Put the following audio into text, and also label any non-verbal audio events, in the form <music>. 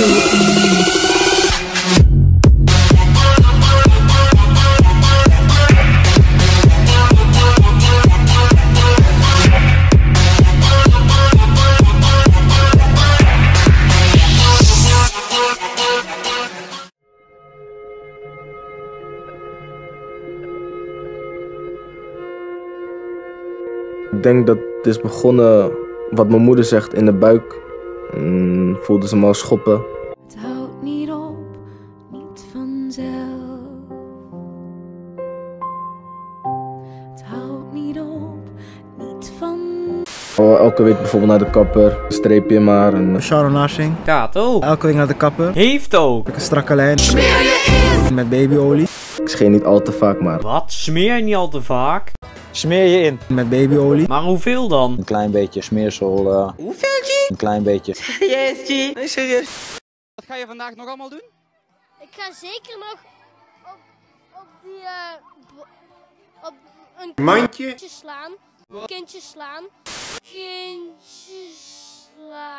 Ik denk dat het is begonnen, wat mijn moeder zegt, in de buik. Mm, voelde ze me al schoppen. Het houdt niet op, niet vanzelf. Het houdt niet op, niet van. Oh, elke week bijvoorbeeld naar de kapper, streepje maar. En, Sharon Narsing. Ook. Elke week naar de kapper. Heeft ook. Een strakke lijn. Met babyolie. ik scheer niet al te vaak, maar Wat? Smeer je niet al te vaak? Smeer je in. Met babyolie. Maar hoeveel dan? Een klein beetje smeersel. eh Hoeveel? Een klein beetje. <laughs> Yes, G? Nee, serieus. Wat ga je vandaag nog allemaal doen? Ik ga zeker nog op, op die... Uh, op een... Mandje? Kindje slaan. Kindje slaan. Kindje slaan.